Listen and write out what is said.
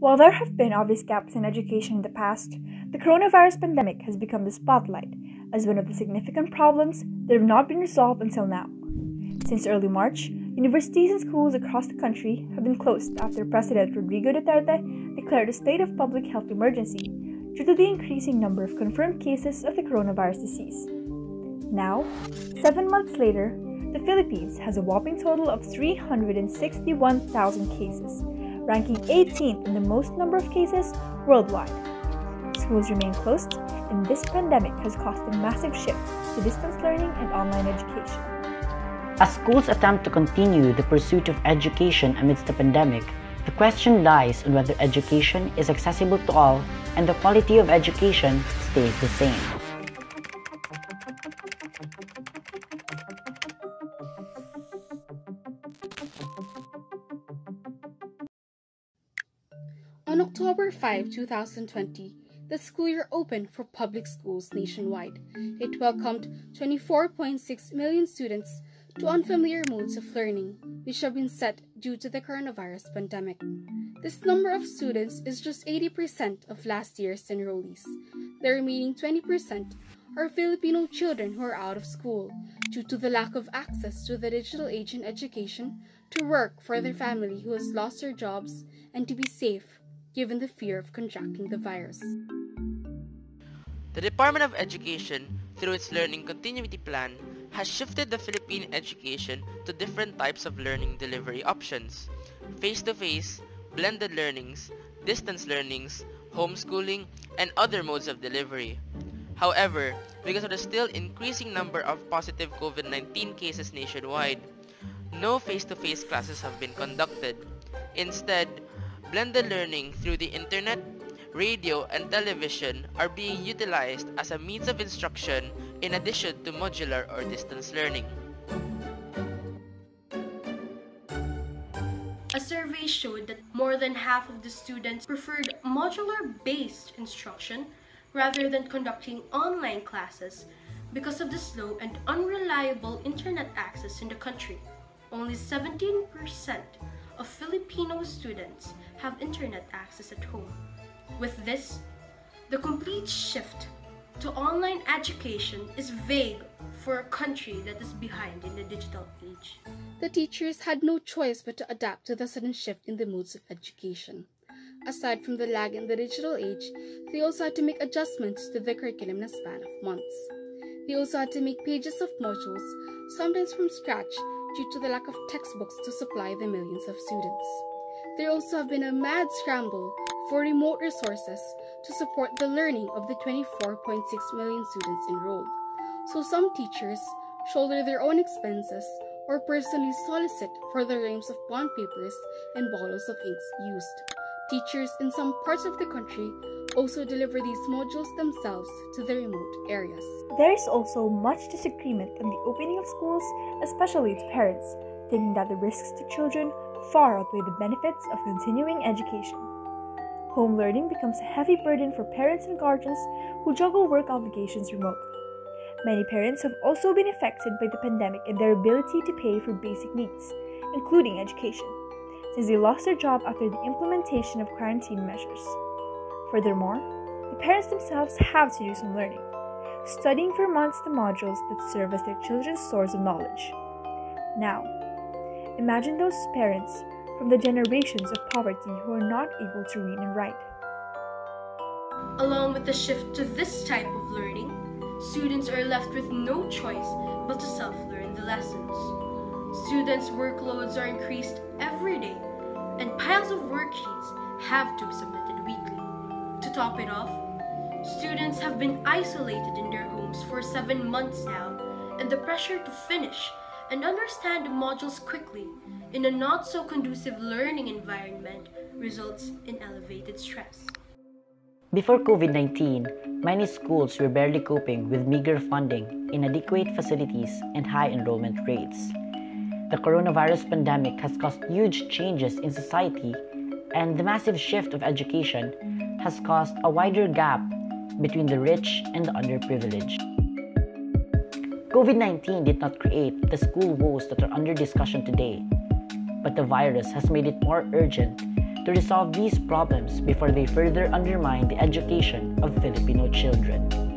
While there have been obvious gaps in education in the past, the coronavirus pandemic has become the spotlight as one of the significant problems that have not been resolved until now. Since early March, universities and schools across the country have been closed after President Rodrigo Duterte declared a state of public health emergency due to the increasing number of confirmed cases of the coronavirus disease. Now, seven months later, the Philippines has a whopping total of 361,000 cases, ranking 18th in the most number of cases worldwide. Schools remain closed, and this pandemic has caused a massive shift to distance learning and online education. As schools attempt to continue the pursuit of education amidst the pandemic, the question lies on whether education is accessible to all and the quality of education stays the same. On October 5, 2020, the school year opened for public schools nationwide. It welcomed 24.6 million students to unfamiliar modes of learning, which have been set due to the coronavirus pandemic. This number of students is just 80% of last year's enrollees. The remaining 20% are Filipino children who are out of school due to the lack of access to the digital age in education, to work for their family who has lost their jobs, and to be safe given the fear of contracting the virus. The Department of Education, through its Learning Continuity Plan, has shifted the Philippine education to different types of learning delivery options. Face-to-face, blended learnings, distance learnings, homeschooling, and other modes of delivery. However, because of the still increasing number of positive COVID-19 cases nationwide, no face-to-face classes have been conducted. Instead, blended learning through the internet, radio, and television are being utilized as a means of instruction in addition to modular or distance learning. A survey showed that more than half of the students preferred modular-based instruction rather than conducting online classes because of the slow and unreliable internet access in the country. Only 17% of Filipino students have internet access at home. With this, the complete shift to online education is vague for a country that is behind in the digital age. The teachers had no choice but to adapt to the sudden shift in the modes of education. Aside from the lag in the digital age, they also had to make adjustments to the curriculum in a span of months. They also had to make pages of modules, sometimes from scratch, due to the lack of textbooks to supply the millions of students. There also have been a mad scramble for remote resources to support the learning of the 24.6 million students enrolled. So some teachers shoulder their own expenses or personally solicit for the reams of bond papers and bottles of inks used. Teachers in some parts of the country also deliver these modules themselves to the remote areas. There is also much disagreement on the opening of schools, especially to parents, thinking that the risks to children far outweigh the benefits of continuing education. Home learning becomes a heavy burden for parents and guardians who juggle work obligations remotely. Many parents have also been affected by the pandemic in their ability to pay for basic needs, including education, since they lost their job after the implementation of quarantine measures. Furthermore, the parents themselves have to do some learning, studying for months the modules that serve as their children's source of knowledge. Now, imagine those parents from the generations of poverty who are not able to read and write. Along with the shift to this type of learning, students are left with no choice but to self-learn the lessons. Students' workloads are increased every have to be submitted weekly. To top it off, students have been isolated in their homes for seven months now, and the pressure to finish and understand the modules quickly in a not so conducive learning environment results in elevated stress. Before COVID 19, many schools were barely coping with meager funding, inadequate facilities, and high enrollment rates. The coronavirus pandemic has caused huge changes in society, and the massive shift of education has caused a wider gap between the rich and the underprivileged. COVID 19 did not create the school woes that are under discussion today, but the virus has made it more urgent to to resolve these problems before they further undermine the education of Filipino children.